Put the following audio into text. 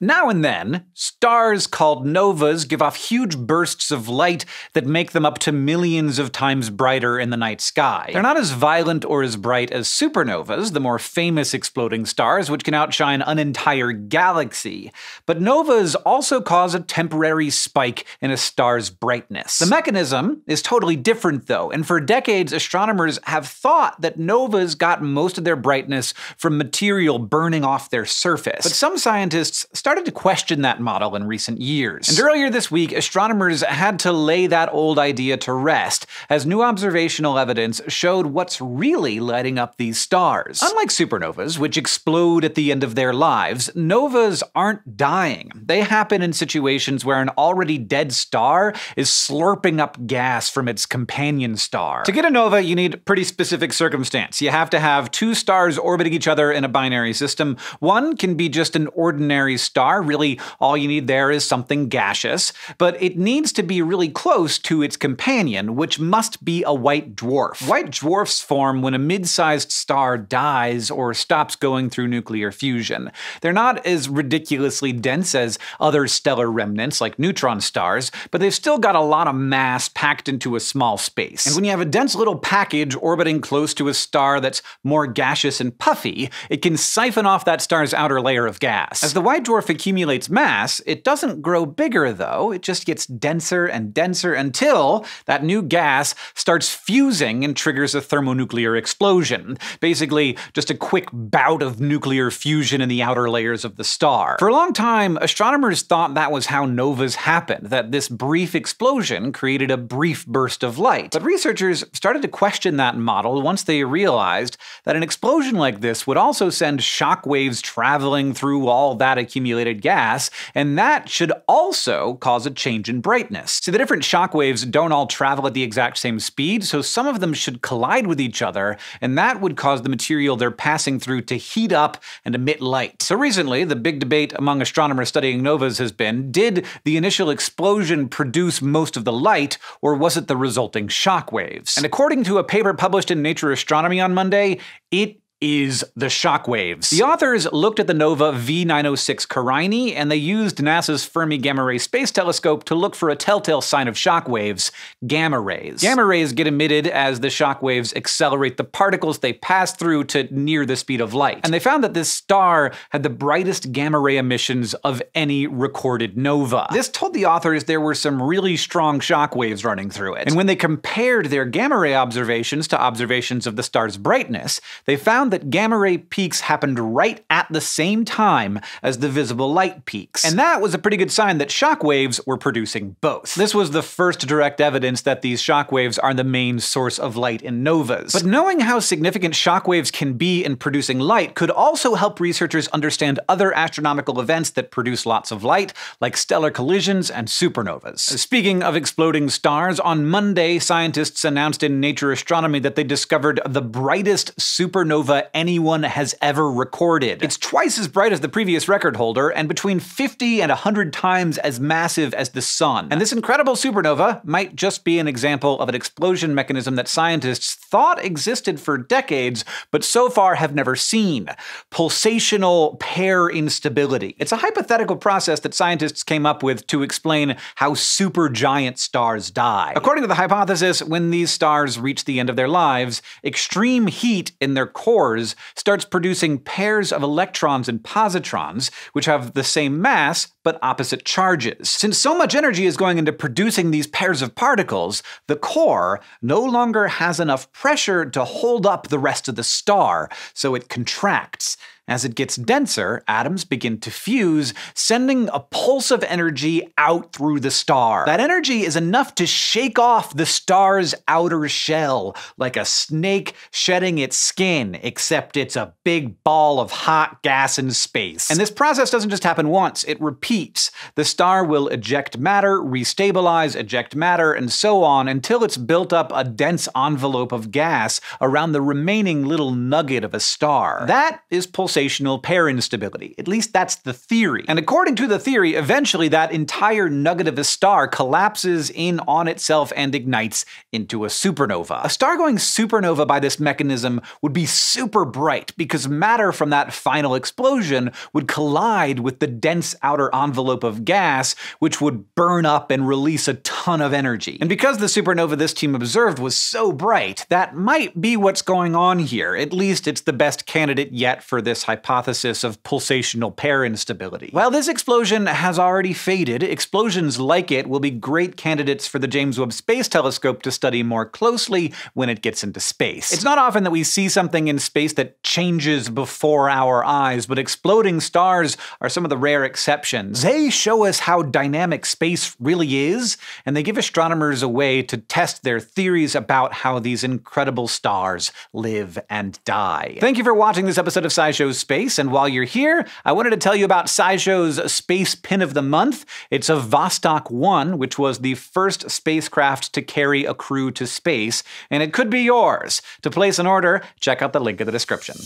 Now and then, stars called novas give off huge bursts of light that make them up to millions of times brighter in the night sky. They're not as violent or as bright as supernovas, the more famous exploding stars, which can outshine an entire galaxy. But novas also cause a temporary spike in a star's brightness. The mechanism is totally different, though, and for decades, astronomers have thought that novas got most of their brightness from material burning off their surface. But some scientists started to question that model in recent years. And earlier this week, astronomers had to lay that old idea to rest, as new observational evidence showed what's really lighting up these stars. Unlike supernovas, which explode at the end of their lives, novas aren't dying. They happen in situations where an already dead star is slurping up gas from its companion star. To get a nova, you need pretty specific circumstance. You have to have two stars orbiting each other in a binary system. One can be just an ordinary star star. Really, all you need there is something gaseous, but it needs to be really close to its companion, which must be a white dwarf. White dwarfs form when a mid-sized star dies or stops going through nuclear fusion. They're not as ridiculously dense as other stellar remnants like neutron stars, but they've still got a lot of mass packed into a small space. And when you have a dense little package orbiting close to a star that's more gaseous and puffy, it can siphon off that star's outer layer of gas. As the white dwarf dwarf accumulates mass, it doesn't grow bigger though, it just gets denser and denser until that new gas starts fusing and triggers a thermonuclear explosion. Basically, just a quick bout of nuclear fusion in the outer layers of the star. For a long time, astronomers thought that was how novas happened, that this brief explosion created a brief burst of light. But researchers started to question that model once they realized that an explosion like this would also send shock waves traveling through all that accumulated accumulated gas, and that should also cause a change in brightness. See, the different shock waves don't all travel at the exact same speed, so some of them should collide with each other, and that would cause the material they're passing through to heat up and emit light. So recently, the big debate among astronomers studying novas has been, did the initial explosion produce most of the light, or was it the resulting shock waves? And according to a paper published in Nature Astronomy on Monday, it is the shockwaves. The authors looked at the nova V906 Carinae, and they used NASA's Fermi Gamma Ray Space Telescope to look for a telltale sign of shockwaves, gamma rays. Gamma rays get emitted as the shockwaves accelerate the particles they pass through to near the speed of light. And they found that this star had the brightest gamma ray emissions of any recorded nova. This told the authors there were some really strong shockwaves running through it. And when they compared their gamma ray observations to observations of the star's brightness, they found that gamma ray peaks happened right at the same time as the visible light peaks. And that was a pretty good sign that shock waves were producing both. This was the first direct evidence that these shock waves are the main source of light in novas. But knowing how significant shock waves can be in producing light could also help researchers understand other astronomical events that produce lots of light, like stellar collisions and supernovas. Speaking of exploding stars, on Monday, scientists announced in Nature Astronomy that they discovered the brightest supernova anyone has ever recorded. It's twice as bright as the previous record holder, and between 50 and 100 times as massive as the Sun. And this incredible supernova might just be an example of an explosion mechanism that scientists thought existed for decades, but so far have never seen. Pulsational pair instability. It's a hypothetical process that scientists came up with to explain how supergiant stars die. According to the hypothesis, when these stars reach the end of their lives, extreme heat in their cores cores starts producing pairs of electrons and positrons, which have the same mass but opposite charges. Since so much energy is going into producing these pairs of particles, the core no longer has enough pressure to hold up the rest of the star, so it contracts. As it gets denser, atoms begin to fuse, sending a pulse of energy out through the star. That energy is enough to shake off the star's outer shell, like a snake shedding its skin, except it's a big ball of hot gas in space. And this process doesn't just happen once, it repeats. The star will eject matter, restabilize, eject matter, and so on until it's built up a dense envelope of gas around the remaining little nugget of a star. That is pulsation pulsational pair instability. At least that's the theory. And according to the theory, eventually that entire nugget of a star collapses in on itself and ignites into a supernova. A star going supernova by this mechanism would be super bright because matter from that final explosion would collide with the dense outer envelope of gas, which would burn up and release a ton of energy. And because the supernova this team observed was so bright, that might be what's going on here. At least it's the best candidate yet for hypothesis of pulsational pair instability. While this explosion has already faded, explosions like it will be great candidates for the James Webb Space Telescope to study more closely when it gets into space. It's not often that we see something in space that changes before our eyes, but exploding stars are some of the rare exceptions. They show us how dynamic space really is, and they give astronomers a way to test their theories about how these incredible stars live and die. Thank you for watching this episode of SciShow's Space, and while you're here, I wanted to tell you about SciShow's Space Pin of the Month. It's a Vostok 1, which was the first spacecraft to carry a crew to space, and it could be yours. To place an order, check out the link in the description.